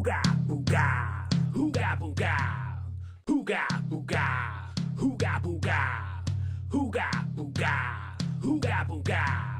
Hooga booga, hooga booga, hooga booga, hooga booga, hooga booga, hooga booga.